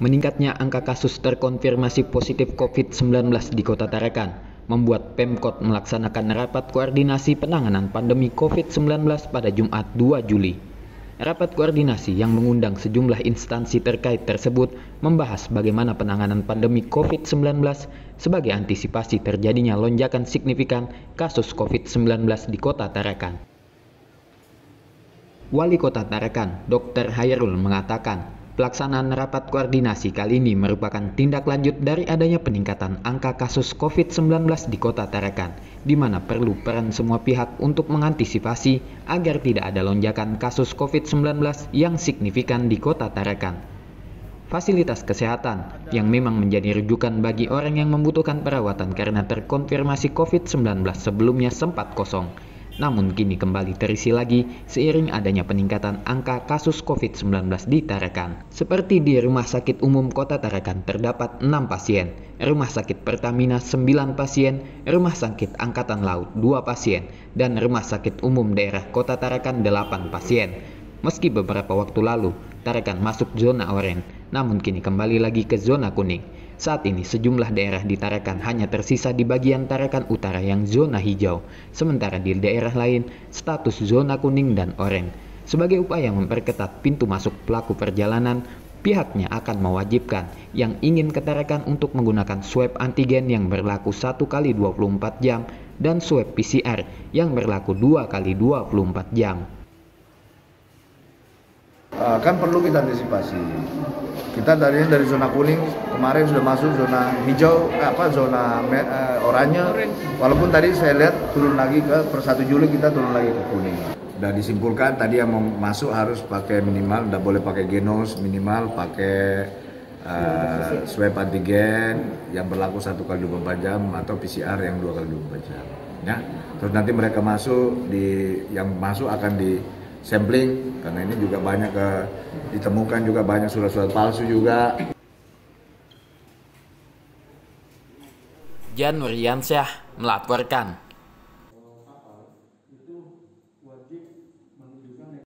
Meningkatnya angka kasus terkonfirmasi positif COVID-19 di Kota Tarakan membuat Pemkot melaksanakan rapat koordinasi penanganan pandemi COVID-19 pada Jumat 2 Juli. Rapat koordinasi yang mengundang sejumlah instansi terkait tersebut membahas bagaimana penanganan pandemi COVID-19 sebagai antisipasi terjadinya lonjakan signifikan kasus COVID-19 di Kota Tarakan. Wali Kota Tarakan, Dr. Hairul mengatakan, Pelaksanaan rapat koordinasi kali ini merupakan tindak lanjut dari adanya peningkatan angka kasus COVID-19 di Kota Tarakan, di mana perlu peran semua pihak untuk mengantisipasi agar tidak ada lonjakan kasus COVID-19 yang signifikan di Kota Tarakan. Fasilitas kesehatan yang memang menjadi rujukan bagi orang yang membutuhkan perawatan karena terkonfirmasi COVID-19 sebelumnya sempat kosong namun kini kembali terisi lagi seiring adanya peningkatan angka kasus COVID-19 di Tarakan. Seperti di Rumah Sakit Umum Kota Tarakan terdapat 6 pasien, Rumah Sakit Pertamina 9 pasien, Rumah Sakit Angkatan Laut 2 pasien, dan Rumah Sakit Umum Daerah Kota Tarakan 8 pasien. Meski beberapa waktu lalu Tarakan masuk zona oranye, namun kini kembali lagi ke zona kuning. Saat ini sejumlah daerah di Tarakan hanya tersisa di bagian Tarakan Utara yang zona hijau, sementara di daerah lain status zona kuning dan oranye. Sebagai upaya memperketat pintu masuk pelaku perjalanan, pihaknya akan mewajibkan yang ingin ke Tarakan untuk menggunakan swab antigen yang berlaku 1 kali 24 jam dan swab PCR yang berlaku 2 kali 24 jam. Uh, kan perlu kita antisipasi. Kita tadinya dari zona kuning kemarin sudah masuk zona hijau eh, apa zona uh, oranye. Walaupun tadi saya lihat turun lagi ke per 1 Juli kita turun lagi ke kuning. Sudah disimpulkan tadi yang mau masuk harus pakai minimal tidak boleh pakai genos minimal pakai uh, swab antigen yang berlaku satu kali 24 jam atau PCR yang dua kali 24 jam. Ya terus nanti mereka masuk di yang masuk akan di sampling karena ini juga banyak ke, ditemukan juga banyak surat-surat palsu juga. Jan melaporkan.